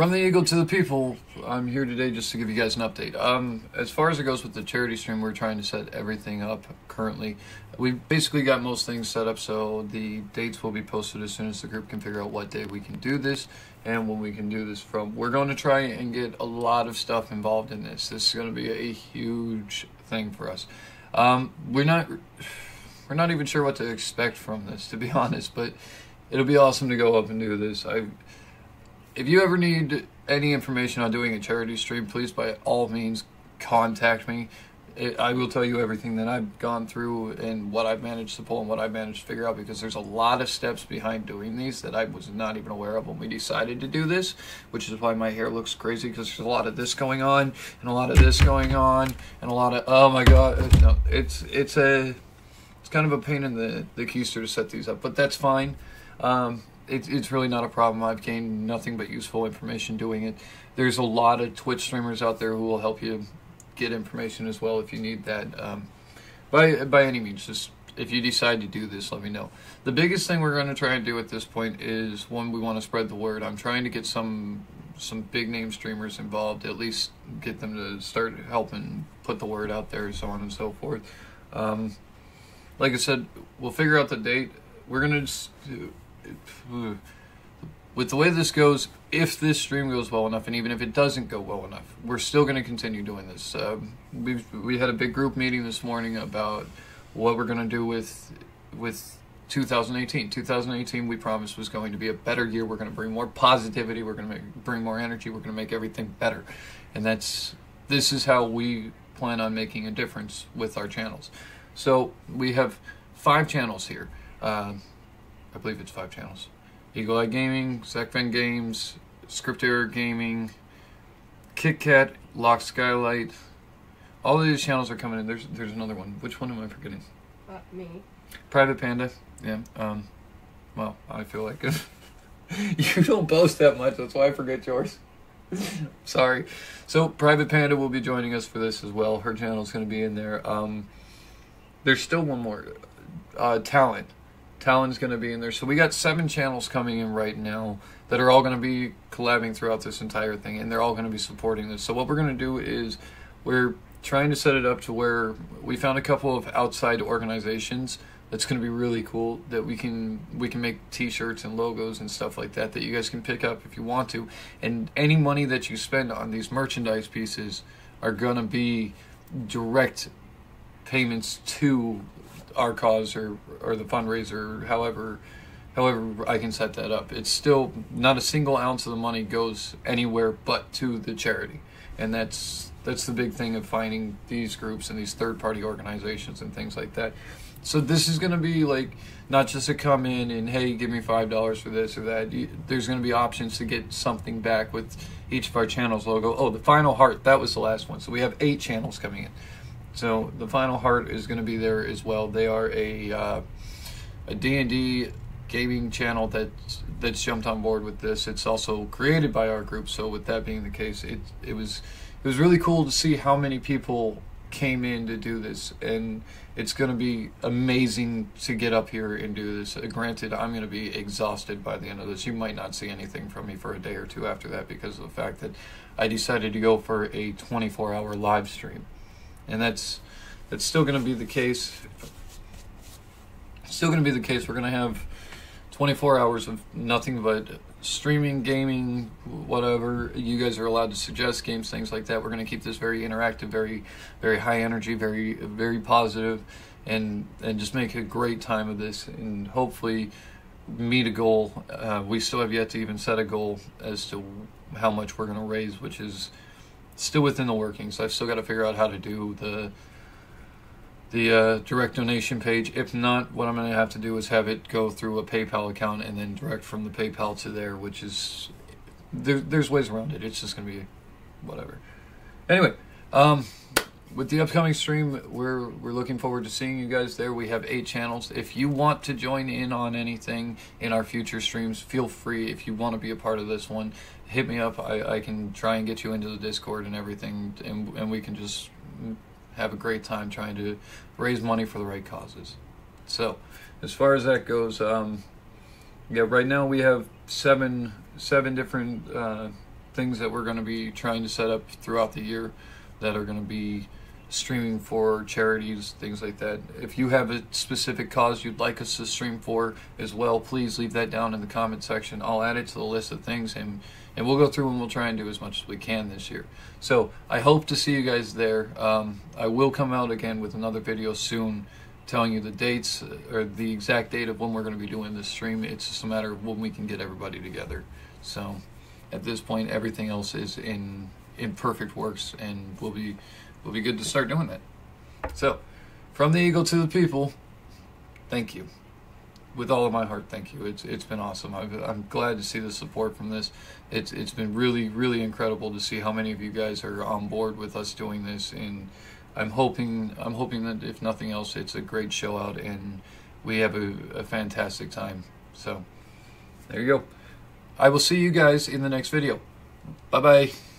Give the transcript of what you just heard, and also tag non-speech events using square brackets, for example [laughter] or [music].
From the Eagle to the People, I'm here today just to give you guys an update. Um, as far as it goes with the charity stream, we're trying to set everything up currently. We've basically got most things set up, so the dates will be posted as soon as the group can figure out what day we can do this and when we can do this from. We're going to try and get a lot of stuff involved in this. This is going to be a huge thing for us. Um, we're not we're not even sure what to expect from this, to be [laughs] honest, but it'll be awesome to go up and do this. I if you ever need any information on doing a charity stream, please by all means contact me. It, I will tell you everything that I've gone through and what I've managed to pull and what I've managed to figure out because there's a lot of steps behind doing these that I was not even aware of when we decided to do this, which is why my hair looks crazy because there's a lot of this going on and a lot of this going on and a lot of oh my god, no, it's it's a it's kind of a pain in the the keister to set these up, but that's fine. Um, it's it's really not a problem. I've gained nothing but useful information doing it. There's a lot of Twitch streamers out there who will help you get information as well if you need that. Um, by by any means, just if you decide to do this, let me know. The biggest thing we're going to try and do at this point is one, we want to spread the word. I'm trying to get some some big name streamers involved, at least get them to start helping put the word out there, so on and so forth. Um, like I said, we'll figure out the date. We're gonna just [sighs] with the way this goes, if this stream goes well enough, and even if it doesn't go well enough, we're still going to continue doing this. Uh, we we had a big group meeting this morning about what we're going to do with with 2018. 2018, we promised was going to be a better year. We're going to bring more positivity. We're going to bring more energy. We're going to make everything better, and that's this is how we plan on making a difference with our channels. So we have five channels here. Uh, I believe it's five channels. Eagle Eye Gaming, Zekven Games, Script Error Gaming, Kit Khat, Lock Skylight. All of these channels are coming in. There's there's another one. Which one am I forgetting? Uh, me. Private Panda. Yeah. Um. Well, I feel like it. [laughs] you don't boast that much. That's why I forget yours. [laughs] Sorry. So Private Panda will be joining us for this as well. Her channel is going to be in there. Um. There's still one more. Uh, Talon. Talon's going to be in there. So we got seven channels coming in right now that are all going to be collabing throughout this entire thing, and they're all going to be supporting this. So what we're going to do is we're trying to set it up to where we found a couple of outside organizations that's going to be really cool that we can we can make t-shirts and logos and stuff like that that you guys can pick up if you want to and any money that you spend on these merchandise pieces are going to be direct payments to our cause or or the fundraiser, however however I can set that up. It's still not a single ounce of the money goes anywhere but to the charity, and that's that's the big thing of finding these groups and these third party organizations and things like that. So this is going to be like not just to come in and hey, give me five dollars for this or that. There's going to be options to get something back with each of our channels logo. Oh, the final heart that was the last one. So we have eight channels coming in. So the Final Heart is going to be there as well. They are a uh, a D&D gaming channel that that's jumped on board with this. It's also created by our group. So with that being the case, it it was it was really cool to see how many people came in to do this and it's going to be amazing to get up here and do this uh, granted i'm going to be exhausted by the end of this you might not see anything from me for a day or two after that because of the fact that i decided to go for a 24 hour live stream and that's that's still going to be the case. Still going to be the case. We're going to have 24 hours of nothing but streaming, gaming, whatever. You guys are allowed to suggest games, things like that. We're going to keep this very interactive, very, very high energy, very, very positive, and and just make a great time of this, and hopefully meet a goal. Uh, we still have yet to even set a goal as to how much we're going to raise, which is still within the workings. So I've still got to figure out how to do the the uh, direct donation page. If not, what I'm going to have to do is have it go through a PayPal account and then direct from the PayPal to there, which is there, there's ways around it. It's just going to be whatever. Anyway, um, with the upcoming stream, we're we're looking forward to seeing you guys there. We have eight channels. If you want to join in on anything in our future streams, feel free. If you want to be a part of this one, hit me up. I, I can try and get you into the Discord and everything, and and we can just have a great time trying to raise money for the right causes. So, as far as that goes, um, yeah, right now we have seven seven different uh, things that we're going to be trying to set up throughout the year that are going to be streaming for charities, things like that. If you have a specific cause you'd like us to stream for as well, please leave that down in the comment section. I'll add it to the list of things and and we'll go through and we'll try and do as much as we can this year. So I hope to see you guys there. Um, I will come out again with another video soon telling you the dates uh, or the exact date of when we're going to be doing this stream. It's just a matter of when we can get everybody together. So at this point, everything else is in in perfect works, and we'll be we'll be good to start doing that. So, from the eagle to the people, thank you. With all of my heart, thank you. It's it's been awesome. i am glad to see the support from this. It's it's been really really incredible to see how many of you guys are on board with us doing this and I'm hoping I'm hoping that if nothing else, it's a great show out and we have a, a fantastic time. So there you go. I will see you guys in the next video. Bye bye.